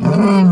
Mm-hmm.